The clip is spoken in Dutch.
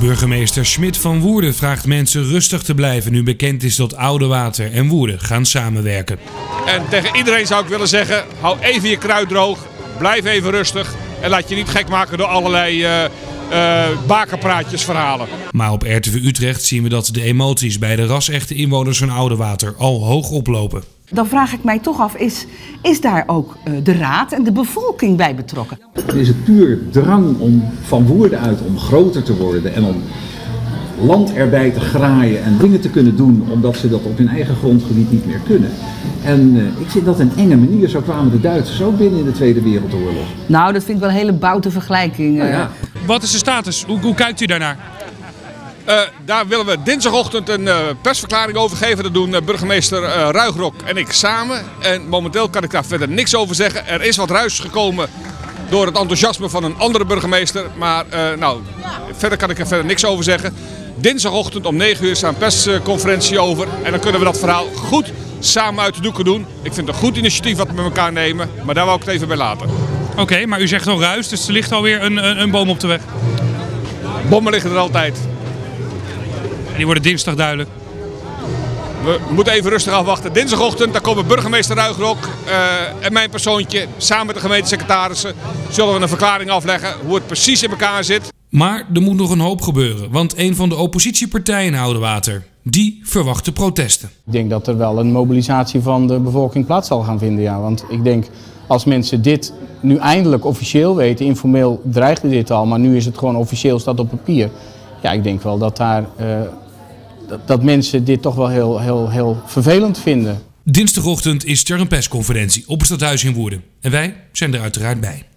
Burgemeester Schmidt van Woerden vraagt mensen rustig te blijven nu bekend is dat Oudewater en Woerden gaan samenwerken. En tegen iedereen zou ik willen zeggen, hou even je kruid droog, blijf even rustig en laat je niet gek maken door allerlei uh, uh, bakenpraatjes verhalen. Maar op RTV Utrecht zien we dat de emoties bij de ras-echte inwoners van Oudewater al hoog oplopen. Dan vraag ik mij toch af, is, is daar ook uh, de raad en de bevolking bij betrokken? Is het puur drang om van woorden uit om groter te worden en om land erbij te graaien en dingen te kunnen doen omdat ze dat op hun eigen grondgebied niet meer kunnen. En uh, ik vind dat een enge manier. Zo kwamen de Duitsers ook binnen in de Tweede Wereldoorlog. Nou, dat vind ik wel een hele boute vergelijking. Nou ja. Wat is de status? Hoe, hoe kijkt u daarnaar? Uh, daar willen we dinsdagochtend een uh, persverklaring over geven. Dat doen uh, burgemeester Ruigrok en ik samen. En momenteel kan ik daar verder niks over zeggen. Er is wat ruis gekomen door het enthousiasme van een andere burgemeester. Maar nou, verder kan ik er verder niks over zeggen. Dinsdagochtend om 9 uur staat een persconferentie over. En dan kunnen we dat verhaal goed samen uit de doeken doen. Ik vind het een goed initiatief wat we met elkaar nemen. Maar daar wou ik het even bij laten. Oké, okay, maar u zegt al ruis, dus er ligt alweer een, een, een boom op de weg. Bommen liggen er altijd. Die worden dinsdag duidelijk. We moeten even rustig afwachten. Dinsdagochtend dan komen burgemeester Ruigrok uh, en mijn persoontje samen met de gemeentesecretarissen zullen we een verklaring afleggen hoe het precies in elkaar zit. Maar er moet nog een hoop gebeuren, want een van de oppositiepartijen houden water. Die verwachten protesten. Ik denk dat er wel een mobilisatie van de bevolking plaats zal gaan vinden. Ja. Want ik denk als mensen dit nu eindelijk officieel weten, informeel dreigde dit al, maar nu is het gewoon officieel, staat op papier. Ja, ik denk wel dat, daar, uh, dat, mensen dit toch wel heel, heel, heel vervelend vinden. Dinsdagochtend is er een persconferentie op het stadhuis in Woerden. En wij zijn er uiteraard bij.